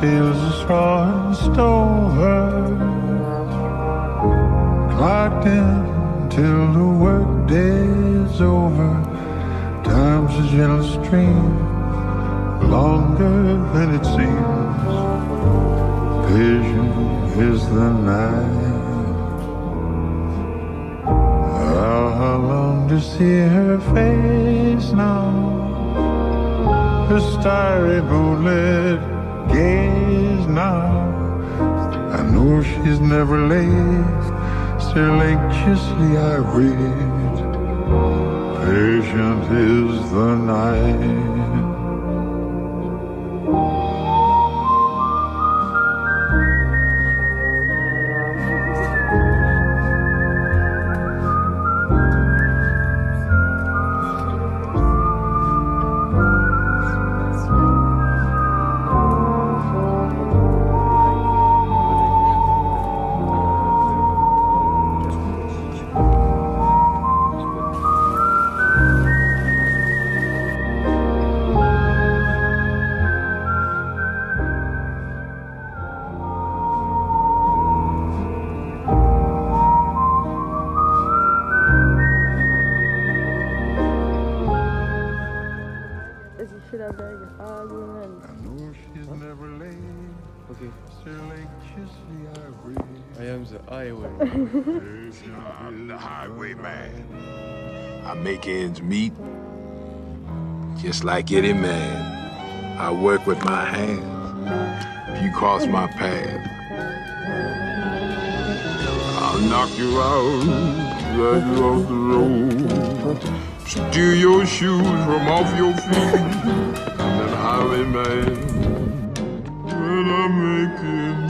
fields of straw and stover. Clocked in till the work day's over. Time's a gentle stream, longer than it seems. Vision is the night. Oh, how long to see her face now? Her starry moonlit gaze now. I know she's never late. Still anxiously I wait. Patient is the night. As you should have very good argument. I know she's never late. Okay, Still anxiously I wait. I am the highway. I'm the highwayman. I make ends meet, just like any man. I work with my hands. If you cross my path, I'll knock you out, drag you off the road, Steal your shoes from off your feet, and then I remain when I'm making.